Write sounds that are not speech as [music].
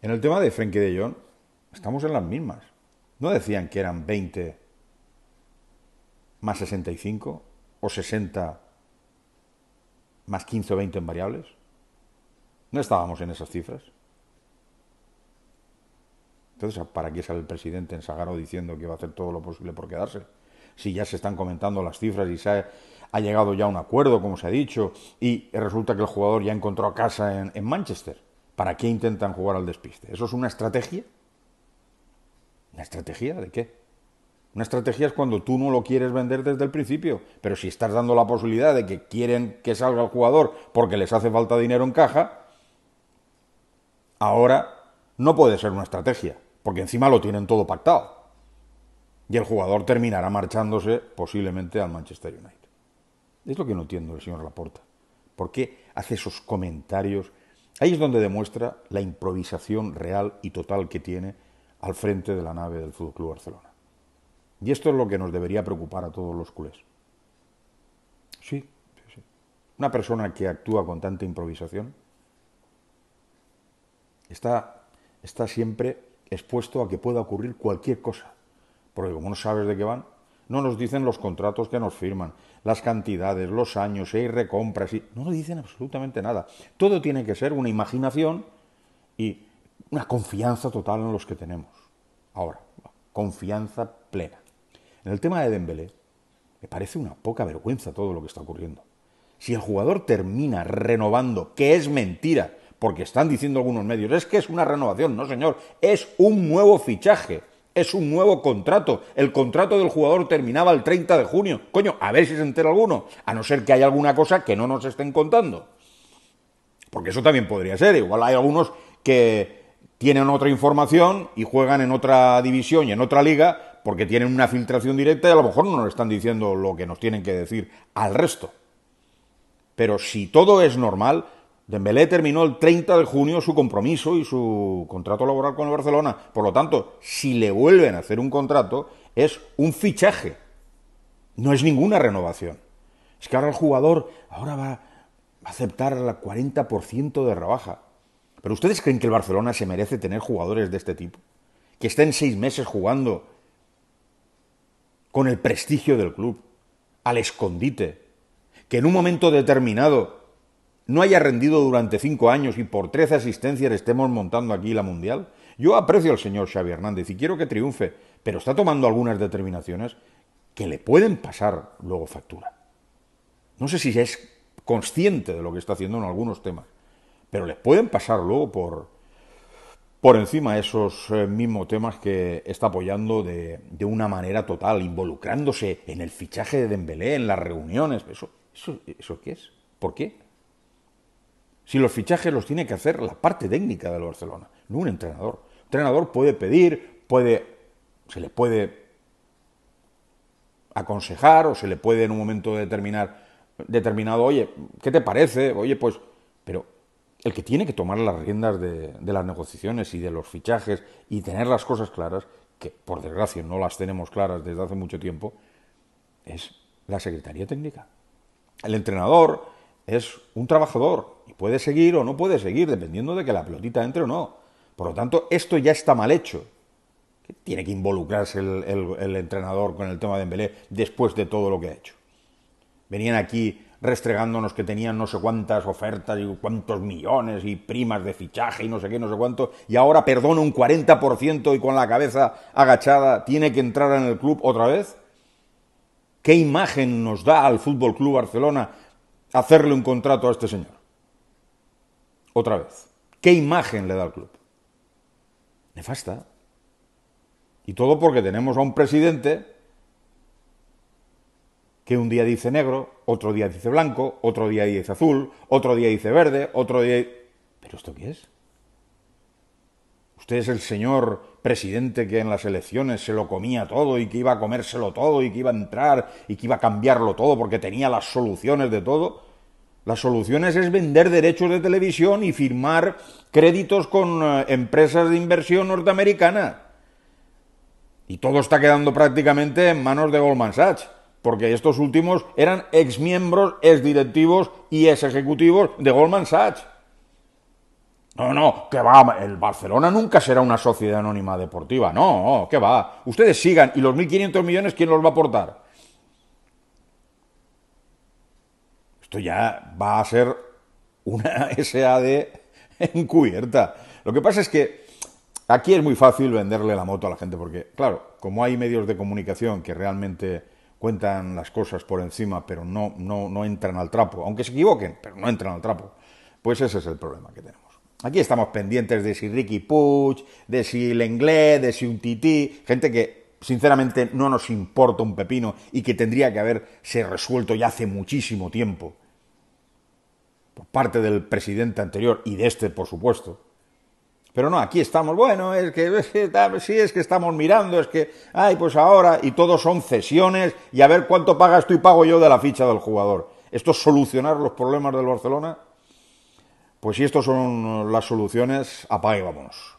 En el tema de Frenkie de Jong, estamos en las mismas. ¿No decían que eran 20 más 65 o 60 más 15 o 20 en variables? ¿No estábamos en esas cifras? Entonces, ¿para qué sale el presidente en Sagaro diciendo que va a hacer todo lo posible por quedarse? Si ya se están comentando las cifras y se ha, llegado ya a un acuerdo, como se ha dicho, y resulta que el jugador ya encontró casa en, en Manchester. ¿Para qué intentan jugar al despiste? ¿Eso es una estrategia? ¿Una estrategia de qué? Una estrategia es cuando tú no lo quieres vender desde el principio, pero si estás dando la posibilidad de que quieren que salga el jugador porque les hace falta dinero en caja, ahora no puede ser una estrategia porque encima lo tienen todo pactado. Y el jugador terminará marchándose posiblemente al Manchester United. Es lo que no entiendo el señor Laporta. ¿Por qué hace esos comentarios? Ahí es donde demuestra la improvisación real y total que tiene al frente de la nave del Fútbol Club Barcelona. Y esto es lo que nos debería preocupar a todos los culés. Sí, sí, sí. Una persona que actúa con tanta improvisación está, está siempre expuesto a que pueda ocurrir cualquier cosa. Porque como no sabes de qué van, no nos dicen los contratos que nos firman, las cantidades, los años, si hay recompras, no nos dicen absolutamente nada. Todo tiene que ser una imaginación y una confianza total en los que tenemos. Ahora, confianza plena. En el tema de Dembélé, me parece una poca vergüenza todo lo que está ocurriendo. Si el jugador termina renovando, que es mentira, porque están diciendo algunos medios, es que es una renovación, no señor, es un nuevo fichaje, es un nuevo contrato. El contrato del jugador terminaba el 30 de junio. Coño, a ver si se entera alguno, a no ser que haya alguna cosa que no nos estén contando. Porque eso también podría ser, igual hay algunos que tienen otra información y juegan en otra división y en otra liga porque tienen una filtración directa y a lo mejor no nos están diciendo lo que nos tienen que decir al resto. Pero si todo es normal, Dembélé terminó el 30 de junio su compromiso y su contrato laboral con el Barcelona. Por lo tanto, si le vuelven a hacer un contrato, es un fichaje. No es ninguna renovación. Es que ahora el jugador ahora va a aceptar el 40% de rebaja. ¿Pero ustedes creen que el Barcelona se merece tener jugadores de este tipo? Que estén seis meses jugando con el prestigio del club, al escondite, que en un momento determinado no haya rendido durante cinco años y por trece asistencias estemos montando aquí la Mundial? Yo aprecio al señor Xavi Hernández y quiero que triunfe, pero está tomando algunas determinaciones que le pueden pasar luego factura. No sé si es consciente de lo que está haciendo en algunos temas, pero le pueden pasar luego por, por encima esos eh, mismos temas que está apoyando de, de, una manera total, involucrándose en el fichaje de Dembélé, en las reuniones. ¿Eso, eso, eso qué es? ¿Por qué? Si los fichajes los tiene que hacer la parte técnica del Barcelona, no un entrenador. Un entrenador puede pedir, puede, se le puede aconsejar o se le puede en un momento determinar, determinado, oye, ¿qué te parece? Oye, pues, pero el que tiene que tomar las riendas de, de las negociaciones y de los fichajes y tener las cosas claras, que por desgracia no las tenemos claras desde hace mucho tiempo, es la Secretaría Técnica. El entrenador es un trabajador y puede seguir o no puede seguir, dependiendo de que la pelotita entre o no. Por lo tanto, esto ya está mal hecho. Tiene que involucrarse el, entrenador con el tema de Dembélé después de todo lo que ha hecho. Venían aquí restregándonos que tenían no sé cuántas ofertas y cuántos millones y primas de fichaje y no sé qué, no sé cuánto, y ahora perdona un 40% y con la cabeza agachada tiene que entrar en el club otra vez. ¿Qué imagen nos da al Fútbol Club Barcelona hacerle un contrato a este señor. Otra vez. ¿Qué imagen le da al club? Nefasta. Y todo porque tenemos a un presidente que un día dice negro, otro día dice blanco, otro día dice azul, otro día dice verde, otro día... ¿Pero esto qué es? Usted es el señor presidente que en las elecciones se lo comía todo y que iba a comérselo todo y que iba a entrar y que iba a cambiarlo todo porque tenía las soluciones de todo. Las soluciones es vender derechos de televisión y firmar créditos con eh, empresas de inversión norteamericana. Y todo está quedando prácticamente en manos de Goldman Sachs, porque estos últimos eran exmiembros, exdirectivos y ex ejecutivos de Goldman Sachs. No, no, que va, el Barcelona nunca será una sociedad anónima deportiva, no, que va. Ustedes sigan y los 1.500 millones, ¿quién los va a aportar? Esto ya va a ser una [laughs] SAD encubierta. Lo que pasa es que aquí es muy fácil venderle la moto a la gente, porque, claro, como hay medios de comunicación que realmente cuentan las cosas por encima, pero no, no, no entran al trapo, aunque se equivoquen, pero no entran al trapo, pues ese es el problema que tenemos. Aquí estamos pendientes de si Ricky Puig, de si Lenglet, de si un Tití, gente que sinceramente no nos importa un pepino y que tendría que haberse resuelto ya hace muchísimo tiempo por parte del presidente anterior y de este, por supuesto. Pero no, aquí estamos, bueno, es que, es que sí, es que estamos mirando, es que, ay, pues ahora, y todos son cesiones, y a ver cuánto pagas tú y pago yo de la ficha del jugador. ¿Esto es solucionar los problemas del Barcelona? Pues si estos son las soluciones, apague vámonos.